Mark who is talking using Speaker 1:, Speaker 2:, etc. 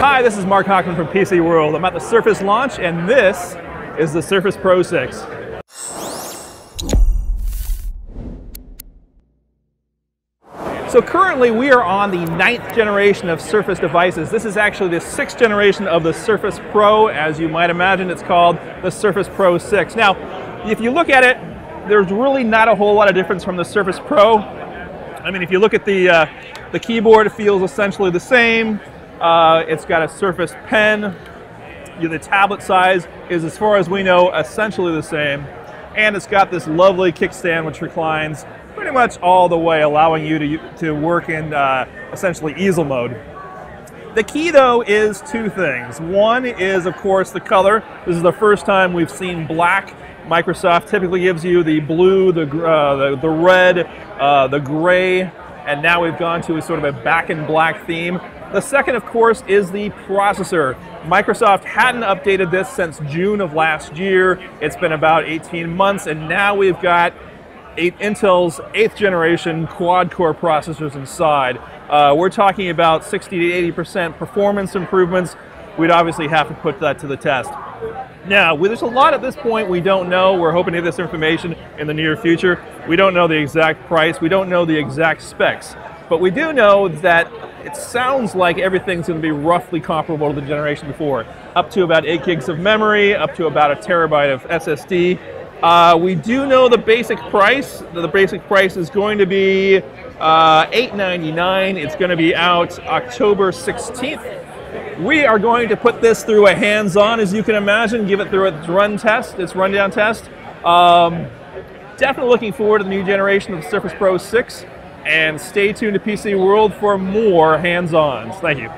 Speaker 1: Hi, this is Mark Hachman from PC World. I'm at the Surface launch, and this is the Surface Pro 6. So currently we are on the ninth generation of Surface devices. This is actually the sixth generation of the Surface Pro. As you might imagine, it's called the Surface Pro 6. Now, if you look at it, there's really not a whole lot of difference from the Surface Pro. I mean, if you look at the, uh, the keyboard, it feels essentially the same. Uh, it's got a Surface Pen. The tablet size is, as far as we know, essentially the same. And it's got this lovely kickstand which reclines pretty much all the way, allowing you to, to work in uh, essentially easel mode. The key though is two things. One is of course the color. This is the first time we've seen black. Microsoft typically gives you the blue, the, uh, the, the, red, uh, the gray, and now we've gone to a sort of a back in black theme. The second, of course, is the processor. Microsoft hadn't updated this since June of last year. It's been about 18 months, and now we've got eight, Intel's eighth generation quad core processors inside. Uh, we're talking about 60 to 80% performance improvements. We'd obviously have to put that to the test. Now, there's a lot at this point we don't know. We're hoping to get this information in the near future. We don't know the exact price. We don't know the exact specs. But we do know that it sounds like everything's going to be roughly comparable to the generation before. Up to about 8 gigs of memory, up to about a terabyte of SSD, uh, we do know the basic price. The basic price is going to be uh, $8.99. It's going to be out October 16th. We are going to put this through a hands-on, as you can imagine, give it through its run test, its rundown test. Um, definitely looking forward to the new generation of the Surface Pro 6, and stay tuned to PC World for more hands-ons. Thank you.